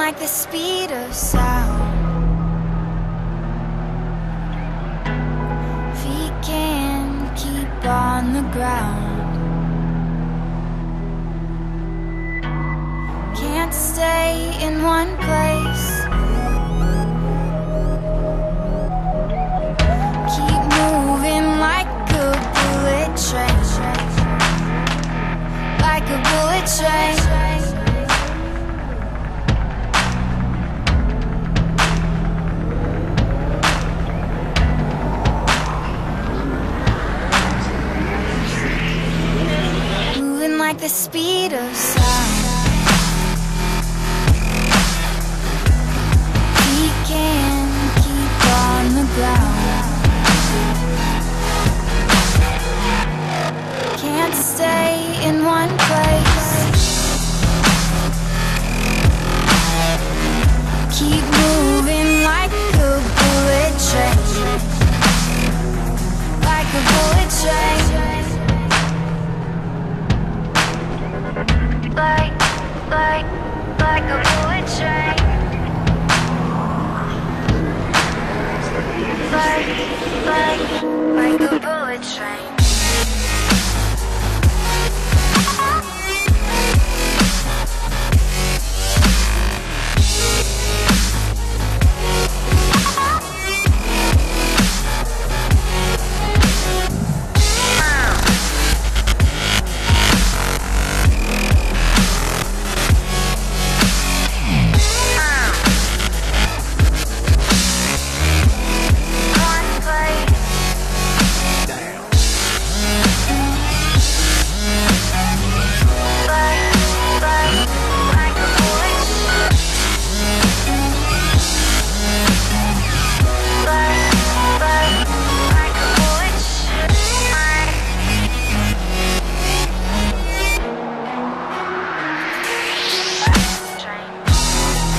like the speed of sound. Feet can keep on the ground. Can't stay in one place. The speed of sound. We can keep on the ground. Like, like, a bullet train.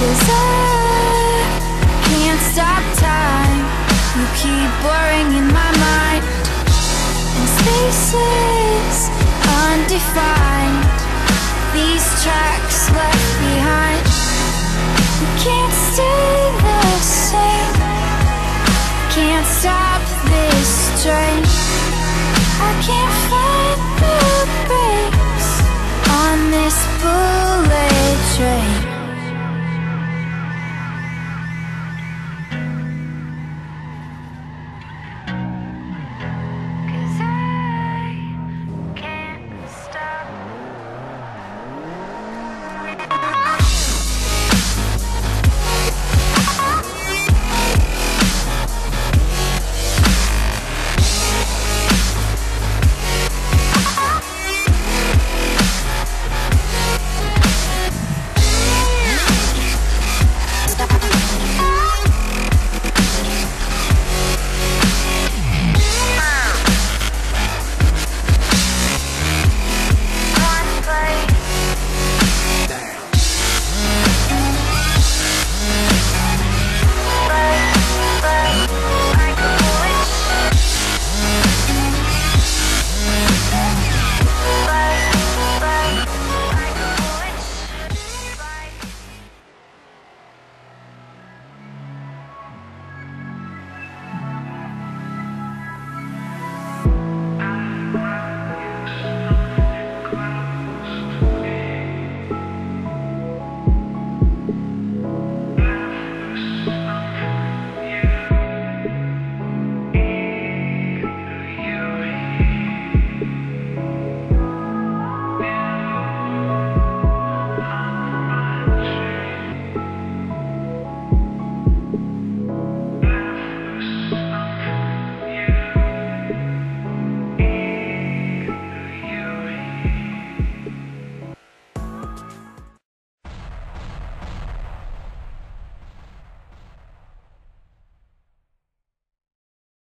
Cause I can't stop time. You keep blurring in my mind. And spaces undefined. These tracks left behind. Can't stay the same. Can't stop this train. I can't find the brakes On this book.